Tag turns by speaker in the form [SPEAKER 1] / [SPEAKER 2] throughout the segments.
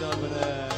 [SPEAKER 1] Dobre.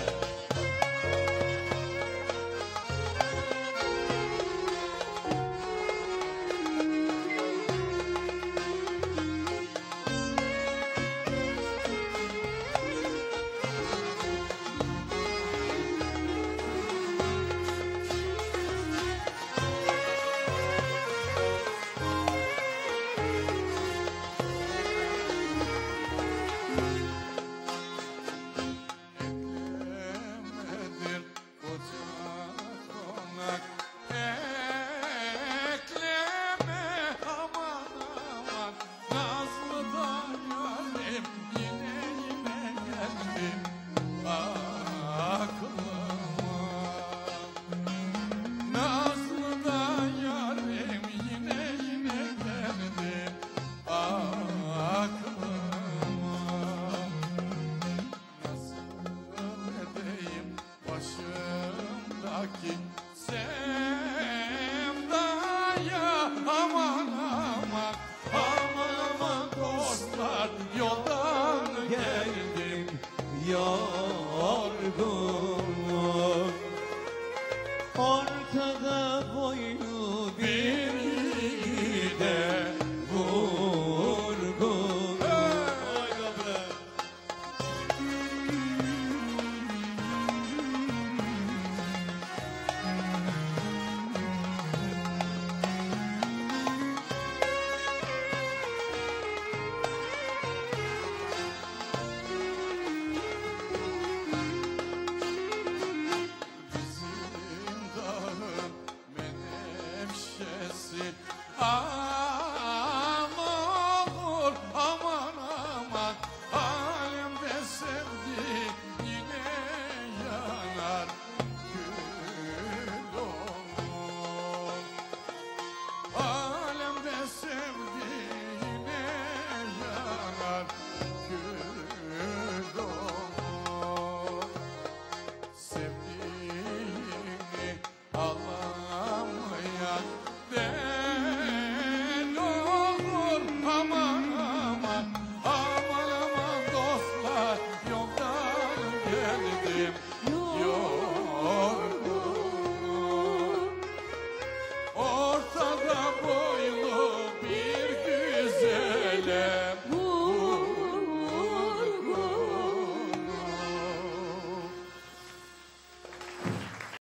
[SPEAKER 2] lakin sevdaya. Aman aman aman aman dostlar yoldan geldim.
[SPEAKER 1] Yorgunum. Arkada boynu
[SPEAKER 2] Aman ol aman aman. Halimde sevdik yanar. Gül olur. Halimde yanar. Gül olur. Alamayan